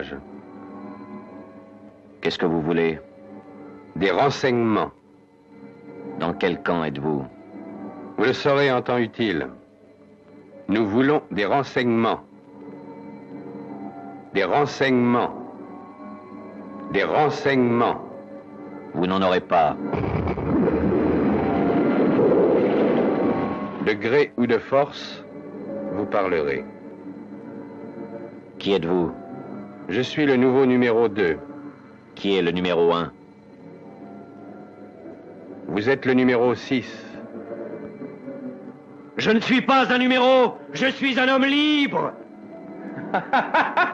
village. Qu'est-ce que vous voulez? Des renseignements. Dans quel camp êtes-vous? Vous le saurez en temps utile. Nous voulons des renseignements. Des renseignements. Des renseignements. Vous n'en aurez pas. De gré ou de force, vous parlerez. Qui êtes-vous? Je suis le nouveau numéro 2. Qui est le numéro 1 Vous êtes le numéro 6. Je ne suis pas un numéro, je suis un homme libre.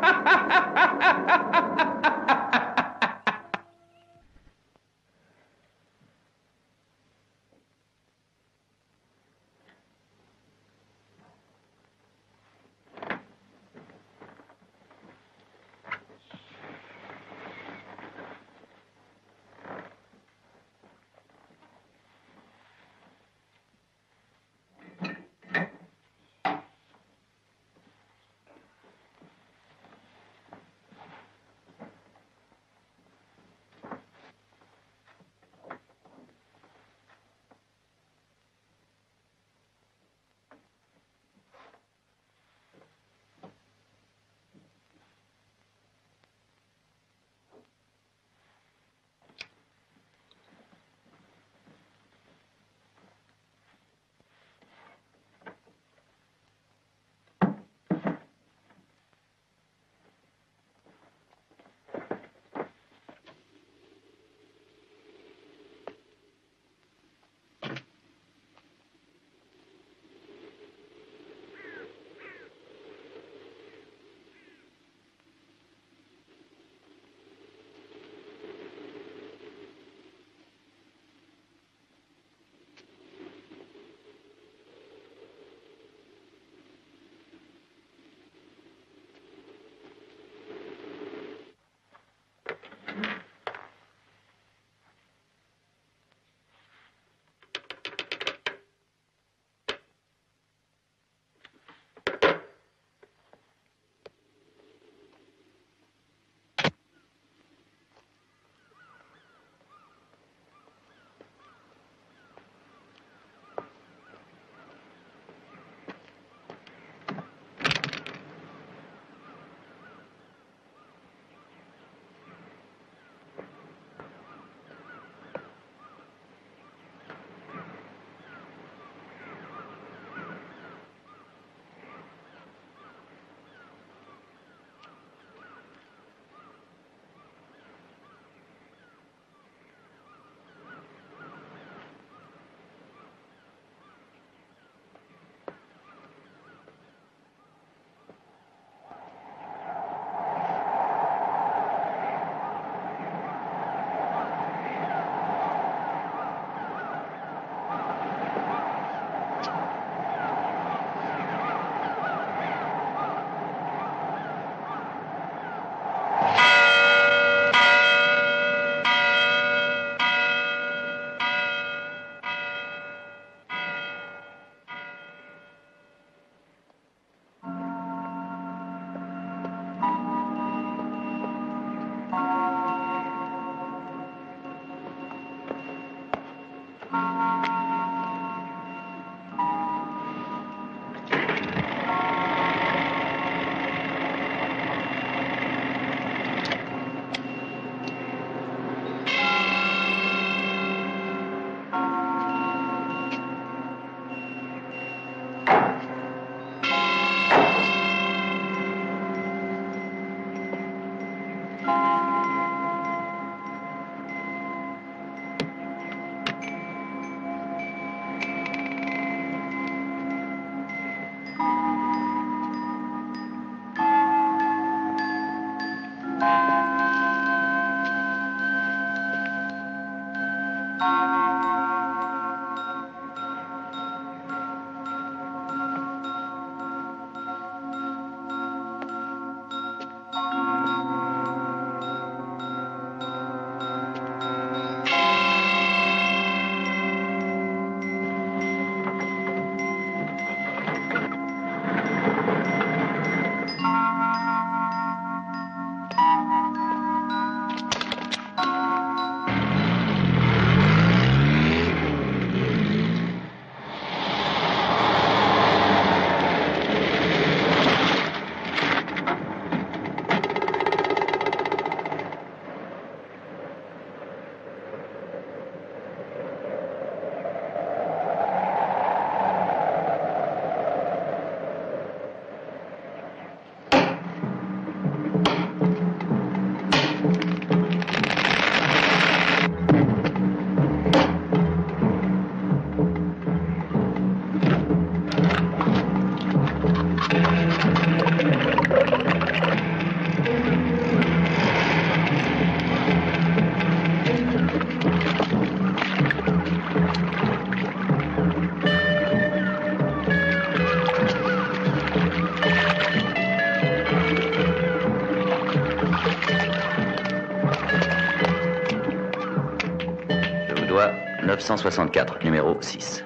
964, numéro 6.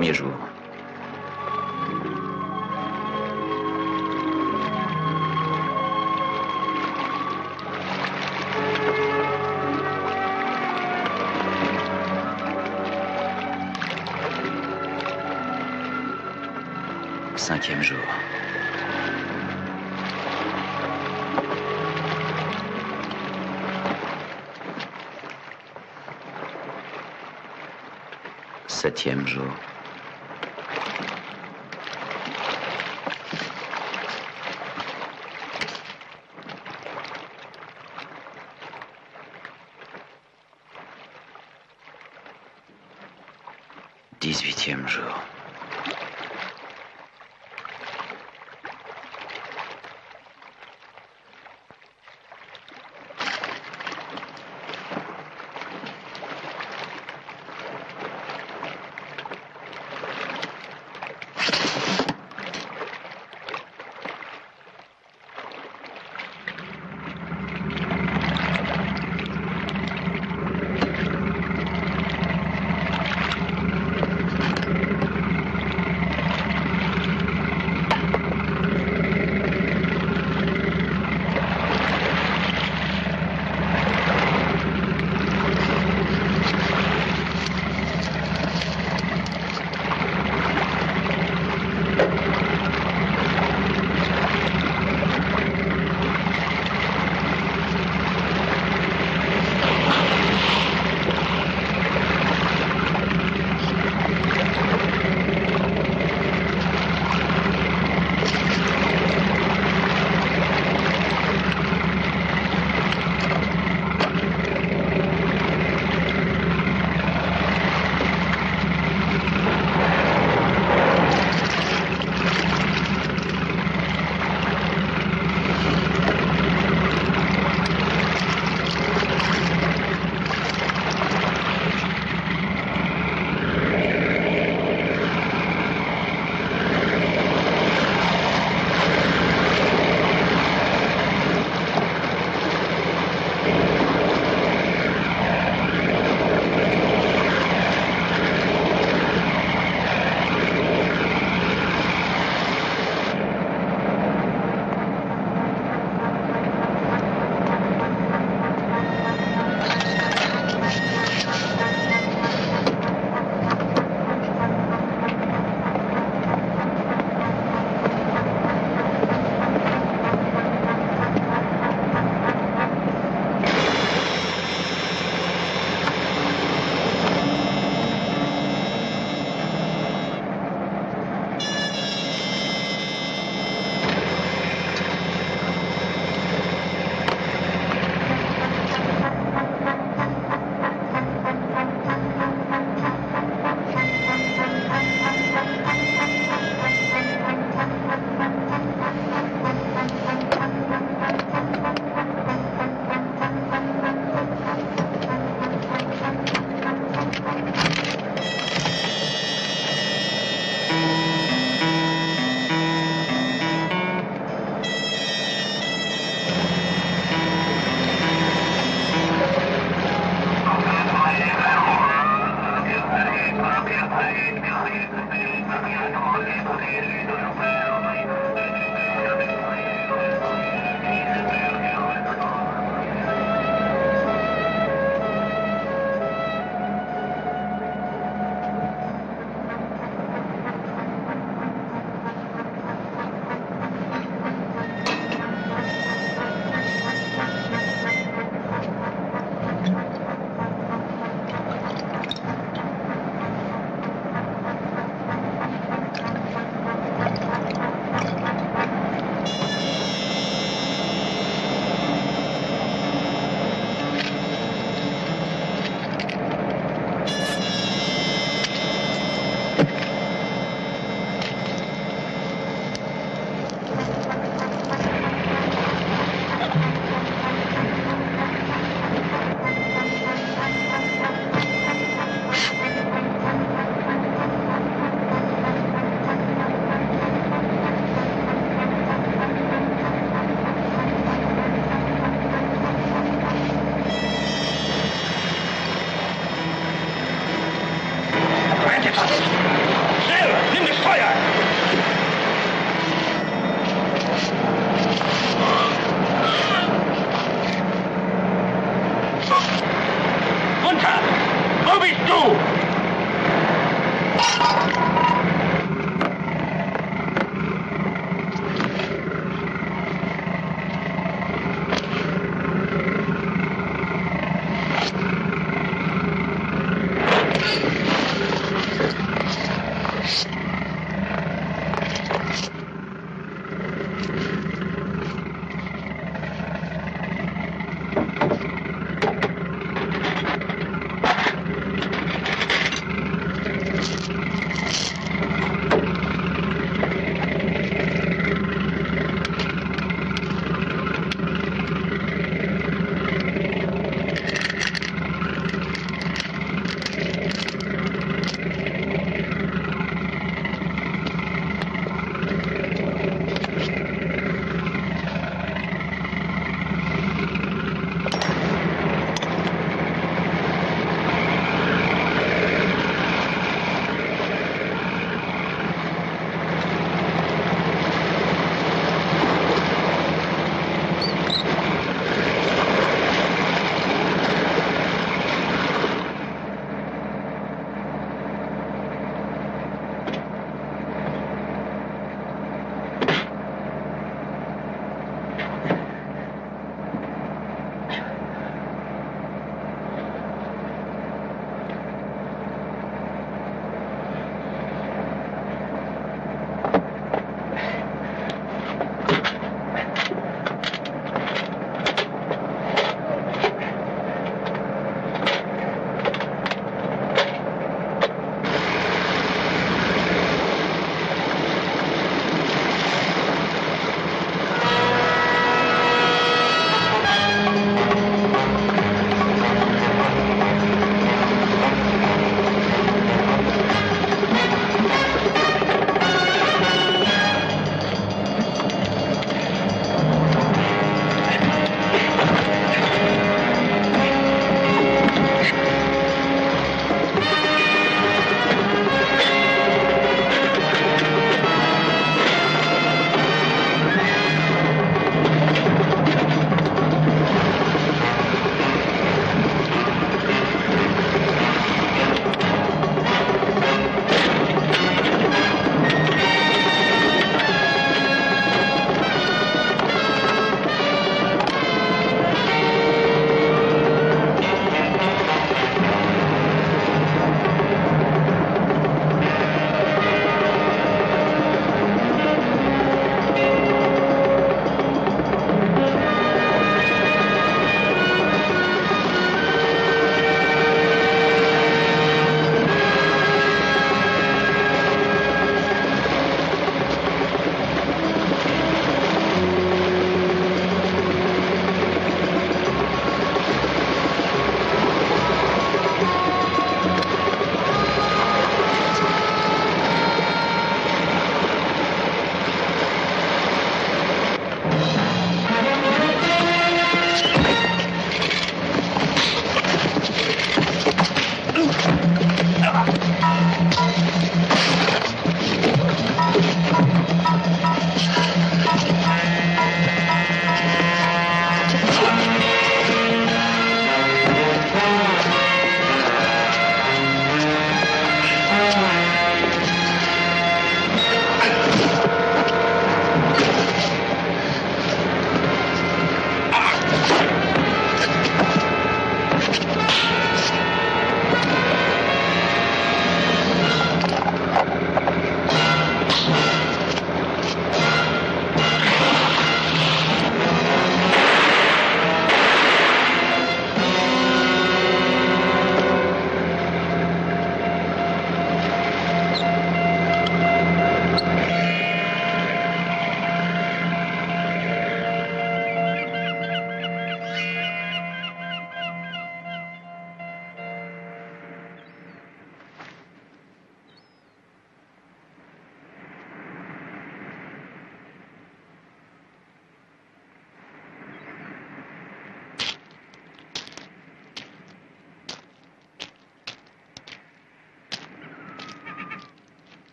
Premier jour. Cinquième jour. Septième jour.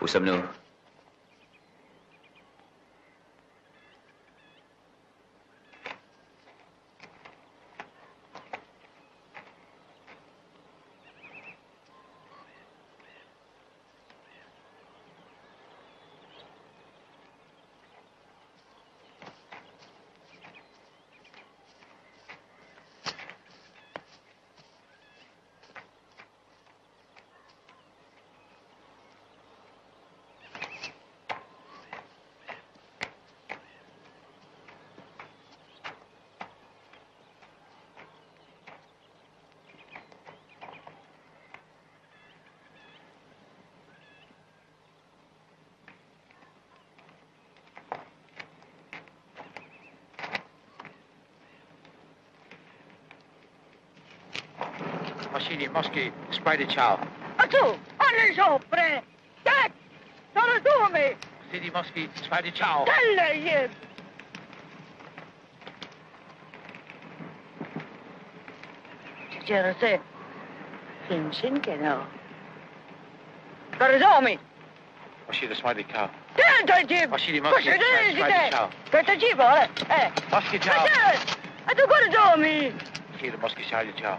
Où sommes-nous? Wasili Moski, Spajdy Chow. A tu, ale żobre! Tak! To rozumy! Wasili Moski, Spajdy Chow. Dalej jest! Gdzie Kim synkę, no. To rozumy! Wasili Spajdy Chow. Ten to dziw! Wasili Moski, Spajdy Chow. To to dziwo, ale... Moski Chow. A tu go rozumy! Wasili Moski, Spajdy Chow.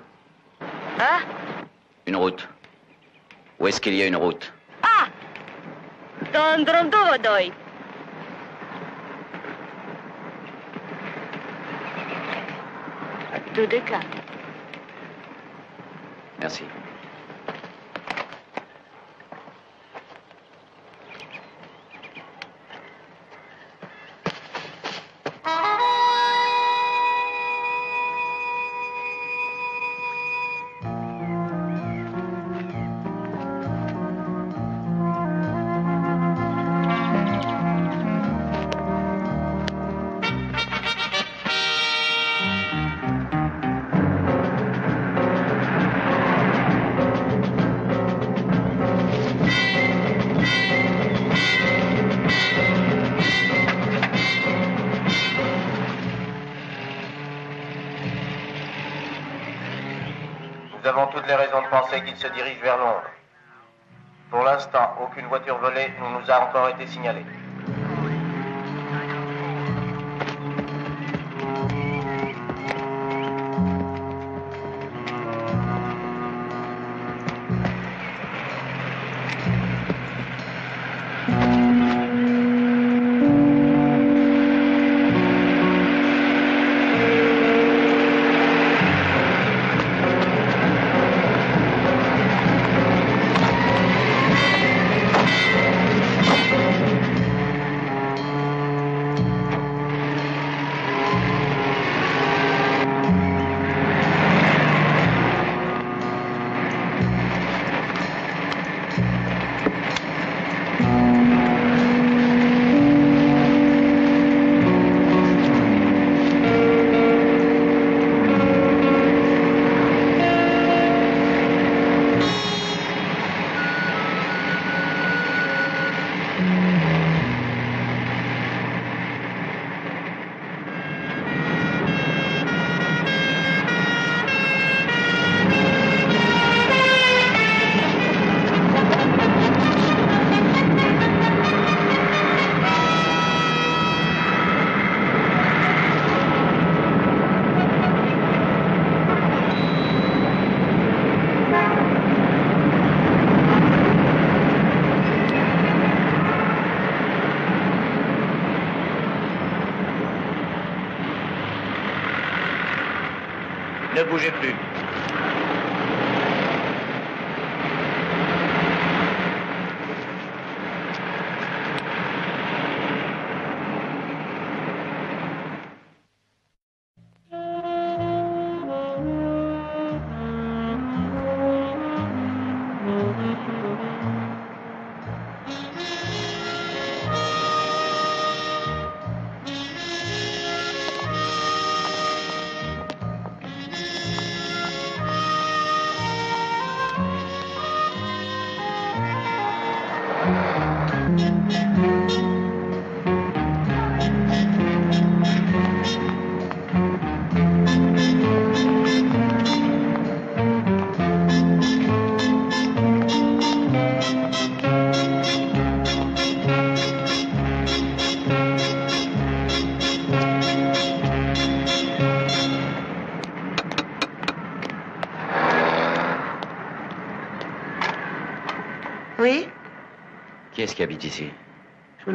route. Où est-ce qu'il y a une route A! Don drątowo doj. Dudyka. Merci. A encore été signalée.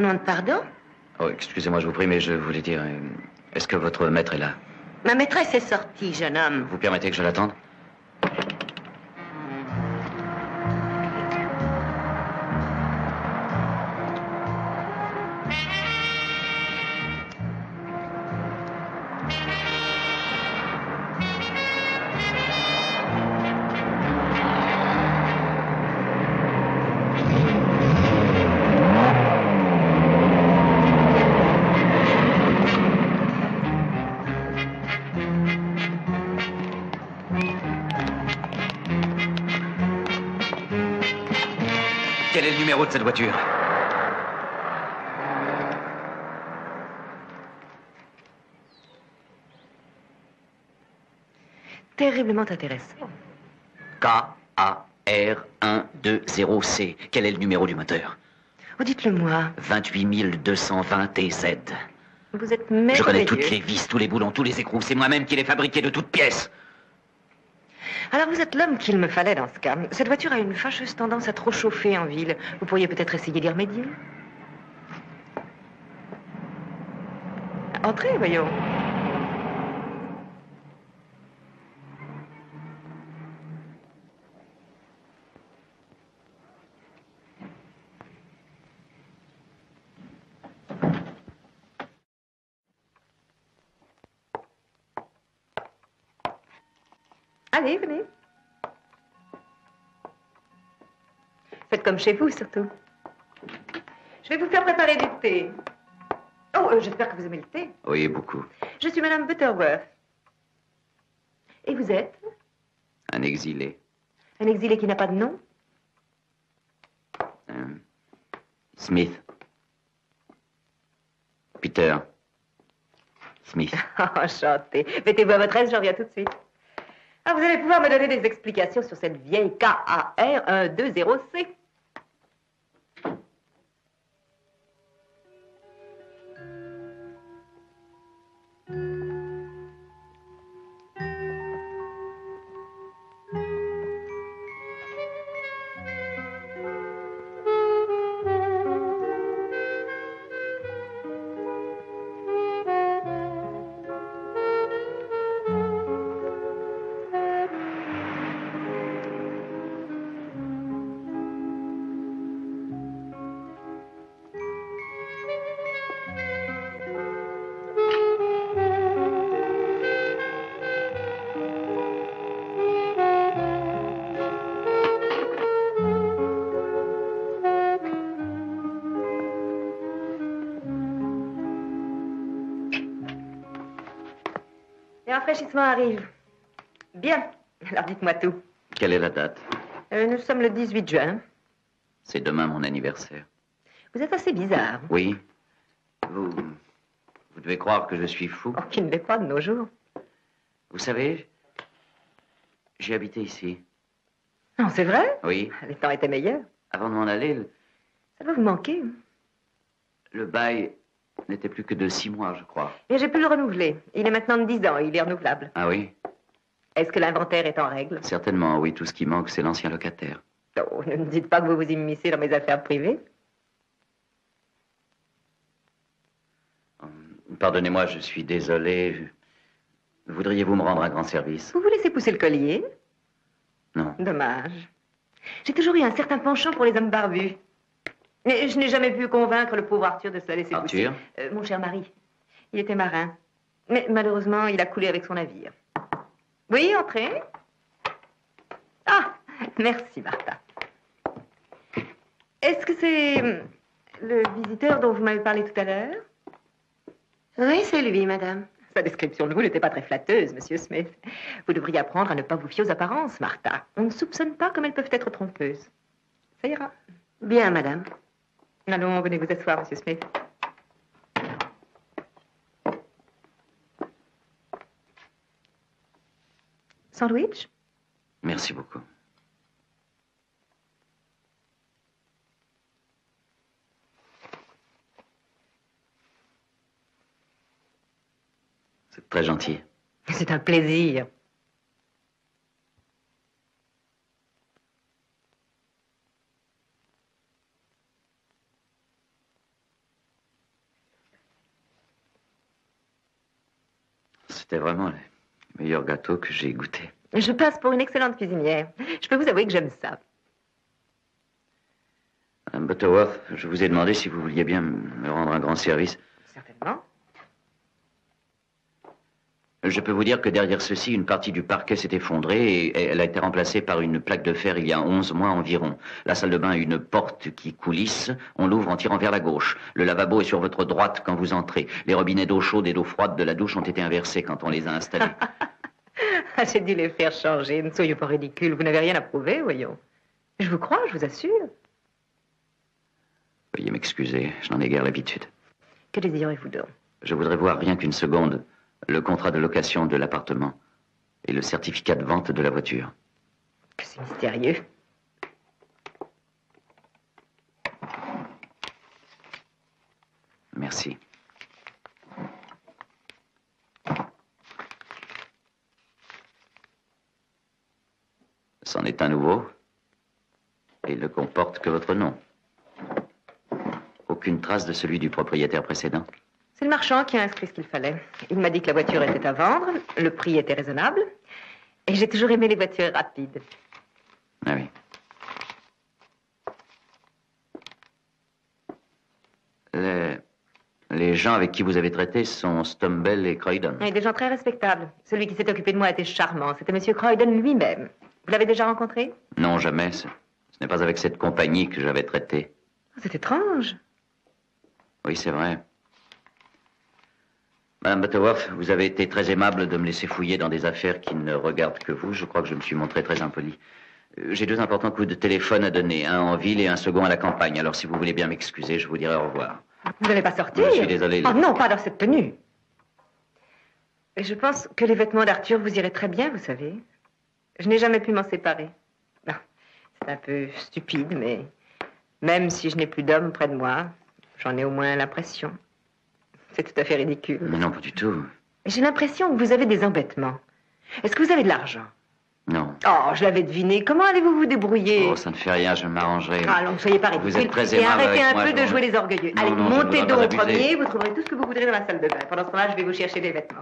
Demande pardon. Oh, excusez-moi, je vous prie, mais je voulais dire... euh, Est-ce que votre maître est là? Ma maîtresse est sortie, jeune homme. Vous permettez que je l'attende? Cette voiture Terriblement intéressant. K-A-R-1-2-0-C. Quel est le numéro du moteur? Oh, dites-le moi. 28 220 TZ. Vous êtes merveilleux. Je connais toutes les vis, tous les boulons, tous les écrous. C'est moi-même qui les fabriqué de toutes pièces. Alors vous êtes l'homme qu'il me fallait dans ce cas. Cette voiture a une fâcheuse tendance à trop chauffer en ville. Vous pourriez peut-être essayer d'y remédier. Entrez, voyons. Allez, venez. Faites comme chez vous, surtout. Je vais vous faire préparer du thé. Oh, euh, j'espère que vous aimez le thé. Oui, beaucoup. Je suis Madame Butterworth. Et vous êtes? Un exilé. Un exilé qui n'a pas de nom? Euh, Smith. Peter. Smith. Enchanté. Mettez-vous à votre aise, j'en reviens tout de suite. Ah, vous allez pouvoir me donner des explications sur cette vieille KAR 120C. rafraîchissement arrive. Bien. Alors dites-moi tout. Quelle est la date? Euh, nous sommes le 18 juin. C'est demain mon anniversaire. Vous êtes assez bizarre. Oui. Vous. Vous devez croire que je suis fou. Oh, qui ne l'est pas de nos jours. Vous savez, j'ai habité ici. Non, c'est vrai? Oui. Les temps étaient meilleurs. Avant de m'en aller, ça va vous manquer. Le bail n'était plus que de six mois, je crois. Et j'ai pu le renouveler. Il est maintenant de 10 ans. Il est renouvelable. Ah oui? Est-ce que l'inventaire est en règle? Certainement, oui. Tout ce qui manque, c'est l'ancien locataire. Oh, ne me dites pas que vous vous immiscez dans mes affaires privées. Pardonnez-moi, je suis désolé. Voudriez-vous me rendre un grand service? Vous vous laissez pousser le collier? Non. Dommage. J'ai toujours eu un certain penchant pour les hommes barbus. Mais je n'ai jamais pu convaincre le pauvre Arthur de se la laisser Arthur pousser. Euh, mon cher mari. Il était marin. Mais malheureusement, il a coulé avec son navire. Oui, entrez. Ah, merci, Martha. Est-ce que c'est hum, le visiteur dont vous m'avez parlé tout à l'heure? Oui, c'est lui, madame. Sa description de vous n'était pas très flatteuse, monsieur Smith. Vous devriez apprendre à ne pas vous fier aux apparences, Martha. On ne soupçonne pas comme elles peuvent être trompeuses. Ça ira. Bien, madame. Allons, venez vous asseoir, monsieur Smith. Sandwich? Merci beaucoup. C'est très gentil. C'est un plaisir. C'était vraiment le meilleur gâteau que j'ai goûté. Je passe pour une excellente cuisinière. Je peux vous avouer que j'aime ça. Madame Butterworth, je vous ai demandé si vous vouliez bien me rendre un grand service. Certainement. Je peux vous dire que derrière ceci, une partie du parquet s'est effondrée et elle a été remplacée par une plaque de fer il y a 11 mois environ. La salle de bain a une porte qui coulisse. On l'ouvre en tirant vers la gauche. Le lavabo est sur votre droite quand vous entrez. Les robinets d'eau chaude et d'eau froide de la douche ont été inversés quand on les a installés. Ah, J'ai dû les faire changer. Ne soyez pas ridicule. Vous n'avez rien à prouver, voyons. Je vous crois, je vous assure. Veuillez m'excuser, je n'en ai guère l'habitude. Que désirez-vous donc? Je voudrais voir rien qu'une seconde le contrat de location de l'appartement et le certificat de vente de la voiture. C'est mystérieux. Merci. C'en est un nouveau. Et il ne comporte que votre nom. Aucune trace de celui du propriétaire précédent. C'est le marchand qui a inscrit ce qu'il fallait. Il m'a dit que la voiture était à vendre, le prix était raisonnable, et j'ai toujours aimé les voitures rapides. Ah oui. Les, les gens avec qui vous avez traité sont Stumble et Croydon. Et des gens très respectables. Celui qui s'est occupé de moi était charmant. C'était Monsieur Croydon lui-même. Vous l'avez déjà rencontré? Non, jamais. Ce, ce n'est pas avec cette compagnie que j'avais traité. C'est étrange. Oui, c'est vrai. Madame Butterworth, vous avez été très aimable de me laisser fouiller dans des affaires qui ne regardent que vous. Je crois que je me suis montré très impoli. Euh, J'ai deux importants coups de téléphone à donner, un en ville et un second à la campagne. Alors, si vous voulez bien m'excuser, je vous dirai au revoir. Vous n'allez pas sortir Je suis désolé. Oh non, pas dans cette tenue. Et je pense que les vêtements d'Arthur vous iraient très bien, vous savez. Je n'ai jamais pu m'en séparer. Non, c'est un peu stupide, mais même si je n'ai plus d'homme près de moi, j'en ai au moins l'impression. C'est tout à fait ridicule. Mais non, pas du tout. J'ai l'impression que vous avez des embêtements. Est-ce que vous avez de l'argent? Non. Oh, je l'avais deviné. Comment allez-vous vous débrouiller? Oh, ça ne fait rien, je m'arrangerai. Ah, alors, ne soyez pas ridicule. Vous êtes très Et arrêtez un moi, peu je de jouer les orgueilleux. Non, Allez, non, montez donc au premier, vous trouverez tout ce que vous voudrez dans la salle de bain. Pendant ce temps-là, je vais vous chercher des vêtements.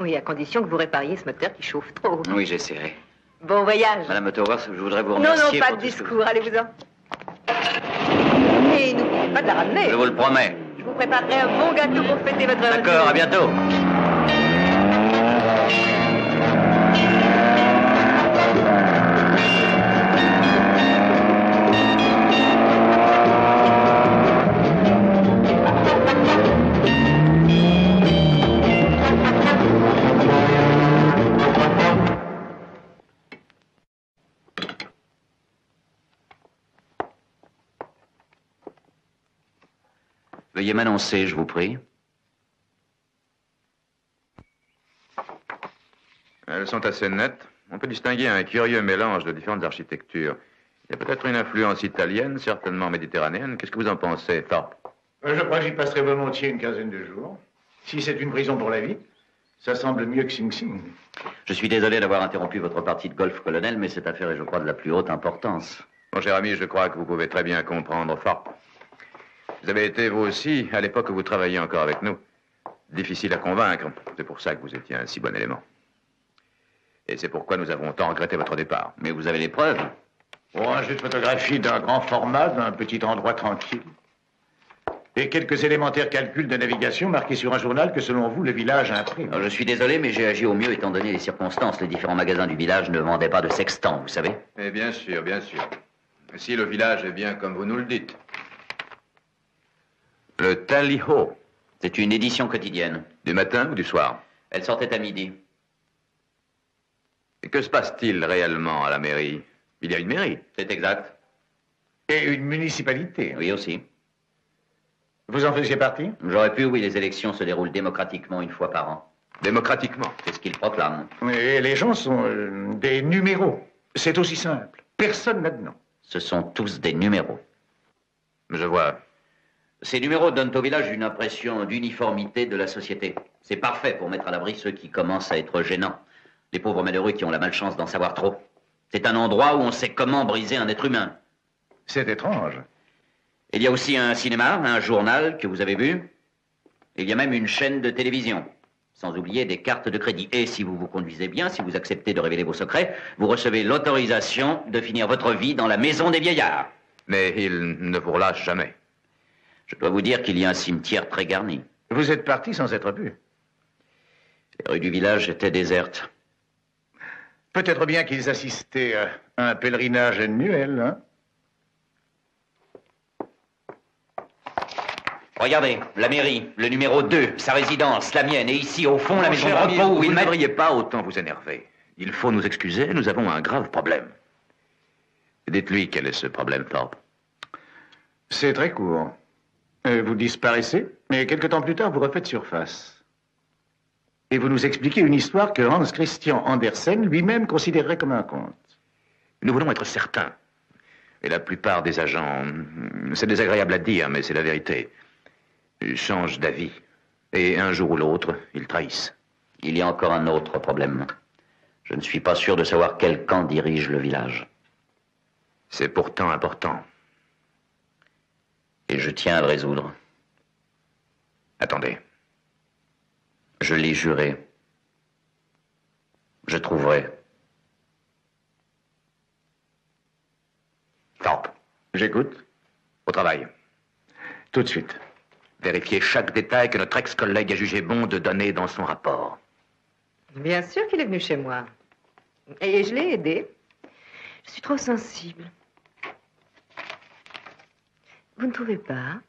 Oui, à condition que vous répariez ce moteur qui chauffe trop. Oui, j'essaierai. Bon voyage. Madame je voudrais vous non, non, remercier pas pour de discours. Allez-vous-en. Et n'oubliez pas de la ramener. Je vous le promets. Vous préparerai un bon gâteau pour fêter votre D'accord, à bientôt. Veuillez m'annoncer, je vous prie. Elles sont assez nettes. On peut distinguer un curieux mélange de différentes architectures. Il y a peut-être une influence italienne, certainement méditerranéenne. Qu'est-ce que vous en pensez, Thorpe Euh, Je crois que j'y passerai volontiers une quinzaine de jours. Si c'est une prison pour la vie, ça semble mieux que Sing Sing. Je suis désolé d'avoir interrompu votre partie de golf, colonel, mais cette affaire est, je crois, de la plus haute importance. Mon cher ami, je crois que vous pouvez très bien comprendre Thorpe. Vous avez été, vous aussi, à l'époque où vous travailliez encore avec nous. Difficile à convaincre. C'est pour ça que vous étiez un si bon élément. Et c'est pourquoi nous avons tant regretté votre départ. Mais vous avez les preuves. Oh, un jeu de photographie d'un grand format, d'un petit endroit tranquille. Et quelques élémentaires calculs de navigation marqués sur un journal que, selon vous, le village imprime. Alors, je suis désolé, mais j'ai agi au mieux étant donné les circonstances. Les différents magasins du village ne vendaient pas de sextant, vous savez. Eh bien sûr, bien sûr. Si le village est bien comme vous nous le dites. Le Tally-Ho, C'est une édition quotidienne. du matin ou du soir Elle sortait à midi. Et que se passe-t-il réellement à la mairie? Il y a une mairie. C'est exact. Et une municipalité. Oui aussi. Vous en faisiez partie? J'aurais pu, oui, les élections se déroulent démocratiquement une fois par an. Démocratiquement. C'est ce qu'ils proclament. Et les gens sont euh, des numéros. C'est aussi simple. Personne n'a de nom. Ce sont tous des numéros. Je vois. Ces numéros donnent au village une impression d'uniformité de la société. C'est parfait pour mettre à l'abri ceux qui commencent à être gênants. Les pauvres malheureux qui ont la malchance d'en savoir trop. C'est un endroit où on sait comment briser un être humain. C'est étrange. Il y a aussi un cinéma, un journal que vous avez vu. Il y a même une chaîne de télévision. Sans oublier des cartes de crédit. Et si vous vous conduisez bien, si vous acceptez de révéler vos secrets, vous recevez l'autorisation de finir votre vie dans la maison des vieillards. Mais il ne vous relâche jamais. Je dois vous dire qu'il y a un cimetière très garni. Vous êtes parti sans être vu. Les rues du village étaient désertes. Peut-être bien qu'ils assistaient à un pèlerinage annuel, hein Regardez, la mairie, le numéro 2, sa résidence, la mienne, et ici, au fond, la maison de repos où vous il ne m'a... devriez pas autant vous énerver. Il faut nous excuser, nous avons un grave problème. Dites-lui quel est ce problème, Thorpe. C'est très court. Euh, vous disparaissez, mais quelque temps plus tard, vous refaites surface. Et vous nous expliquez une histoire que Hans Christian Andersen lui-même considérerait comme un conte. Nous voulons être certains. Et la plupart des agents, c'est désagréable à dire, mais c'est la vérité, changent d'avis. Et un jour ou l'autre, ils trahissent. Il y a encore un autre problème. Je ne suis pas sûr de savoir quel camp dirige le village. C'est pourtant important. Et je tiens à le résoudre. Attendez. Je l'ai juré. Je trouverai. Thorpe, J'écoute. au travail. Tout de suite. Vérifiez chaque détail que notre ex-collègue a jugé bon de donner dans son rapport. Bien sûr qu'il est venu chez moi. Et je l'ai aidé. Je suis trop sensible. Vous ne trouvez pas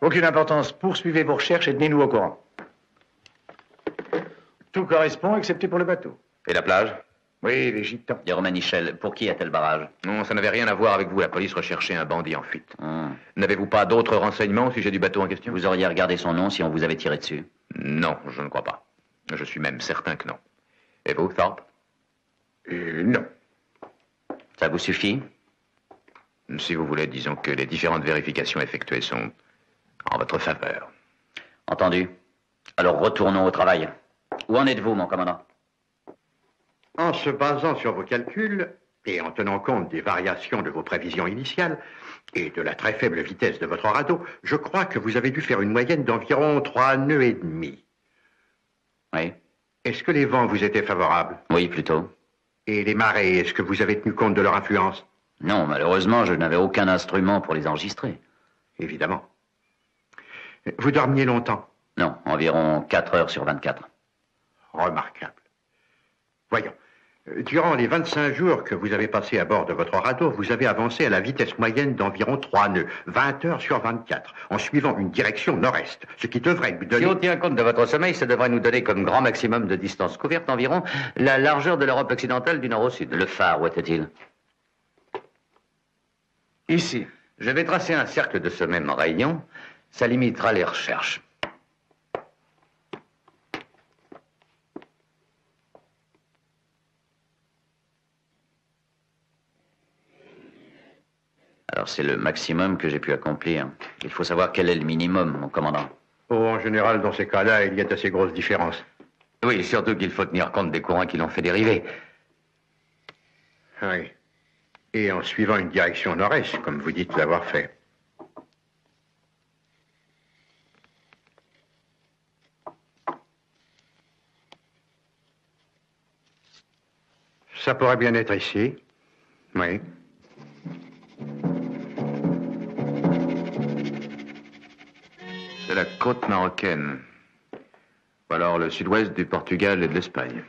Aucune importance. Poursuivez vos recherches et tenez-nous au courant. Tout correspond, excepté pour le bateau. Et la plage? Oui, les gitans. Romanichel, pour qui a-t-elle barrage Non, ça n'avait rien à voir avec vous. La police recherchait un bandit en fuite. Hmm. N'avez-vous pas d'autres renseignements au sujet du bateau en question? Vous auriez regardé son nom si on vous avait tiré dessus. Non, je ne crois pas. Je suis même certain que non. Et vous, Thorpe? Euh, non. Ça vous suffit? Si vous voulez, disons que les différentes vérifications effectuées sont en votre faveur. Entendu. Alors retournons au travail. Où en êtes-vous, mon commandant? En se basant sur vos calculs et en tenant compte des variations de vos prévisions initiales et de la très faible vitesse de votre radeau, je crois que vous avez dû faire une moyenne d'environ trois nœuds et demi. Oui. Est-ce que les vents vous étaient favorables? Oui, plutôt. Et les marées, est-ce que vous avez tenu compte de leur influence? Non, malheureusement, je n'avais aucun instrument pour les enregistrer. Évidemment. Vous dormiez longtemps? Non, environ 4 heures sur 24. Remarquable. Voyons. Durant les 25 jours que vous avez passés à bord de votre radeau, vous avez avancé à la vitesse moyenne d'environ 3 nœuds, 20 heures sur 24, en suivant une direction nord-est, ce qui devrait vous donner... Si on tient compte de votre sommeil, ça devrait nous donner comme grand maximum de distance couverte environ la largeur de l'Europe occidentale du nord au sud. Le phare, où était-il? Ici. Je vais tracer un cercle de ce même rayon. Ça limitera les recherches. Alors c'est le maximum que j'ai pu accomplir. Il faut savoir quel est le minimum, mon commandant. Oh, en général, dans ces cas-là, il y a d'assez grosses différences. Oui, surtout qu'il faut tenir compte des courants qui l'ont fait dériver. Oui. Et en suivant une direction nord-est, comme vous dites l'avoir fait. Ça pourrait bien être ici. Oui. C'est la côte marocaine. Ou alors le sud-ouest du Portugal et de l'Espagne.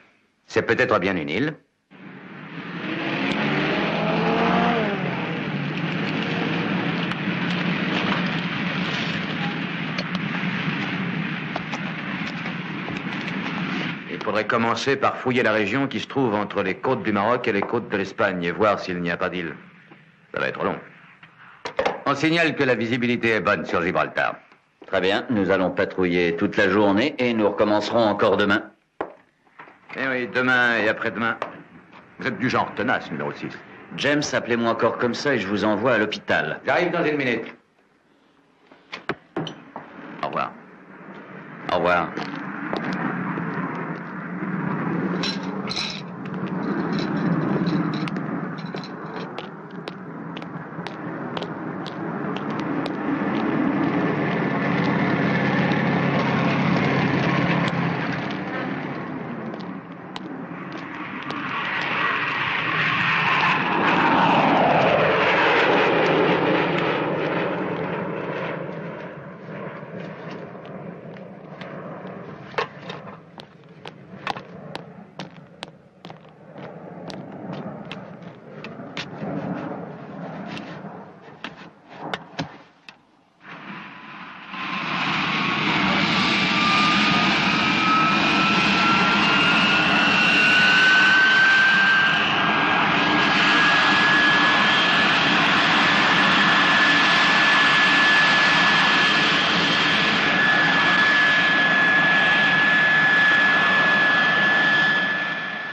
C'est peut-être bien une île. Il faudrait commencer par fouiller la région qui se trouve entre les côtes du Maroc et les côtes de l'Espagne et voir s'il n'y a pas d'île. Ça va être long. On signale que la visibilité est bonne sur Gibraltar. Très bien, nous allons patrouiller toute la journée et nous recommencerons encore demain. Eh oui, demain et après-demain. Vous êtes du genre tenace, numéro 6. James, appelez-moi encore comme ça et je vous envoie à l'hôpital. J'arrive dans une minute. Au revoir. Au revoir.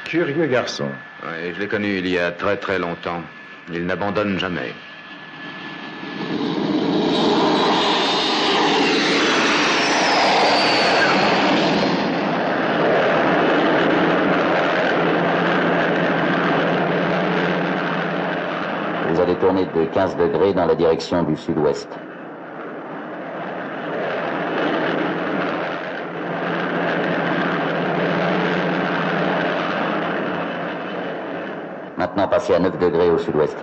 Curieux garçon. Oui, je l'ai connu il y a très très longtemps. Il n'abandonne jamais. Vous allez tourner de 15 degrés dans la direction du sud-ouest. Passez à 9 degrés au sud-ouest.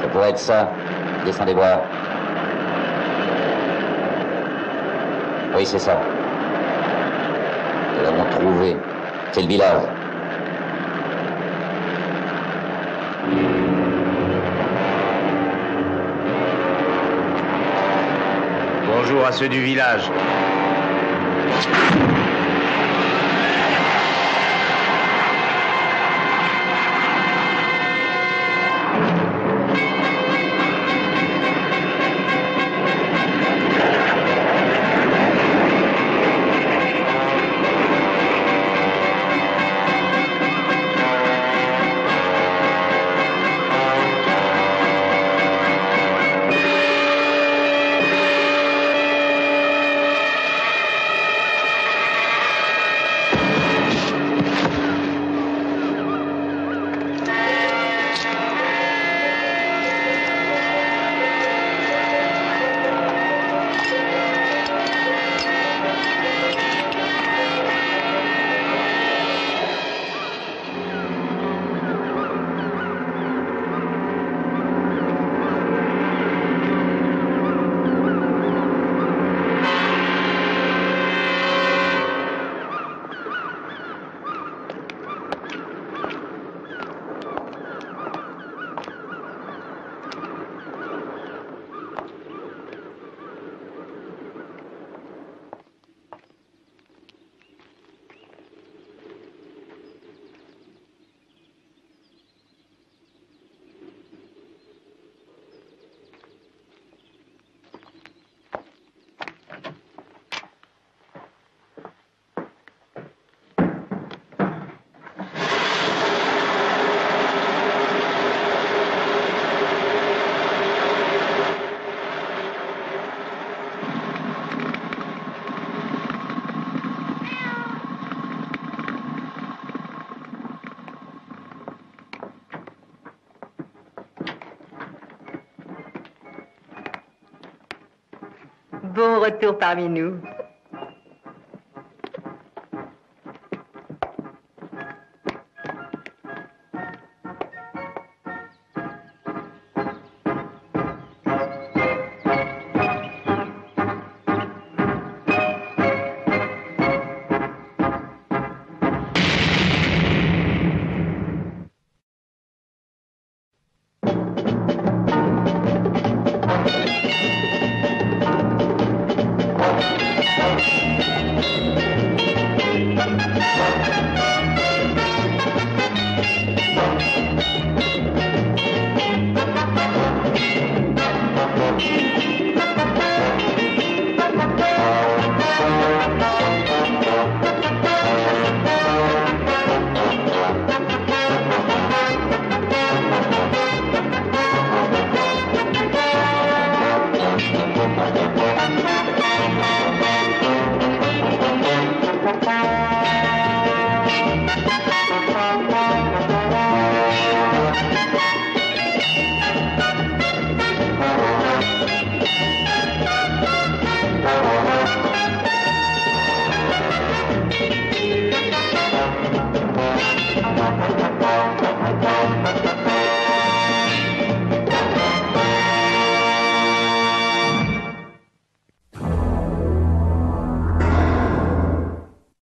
Ça pourrait être ça. Descendez voir. Oui, c'est ça. Nous l'avons trouvé. C'est le village. À ceux du village. Retour parmi nous.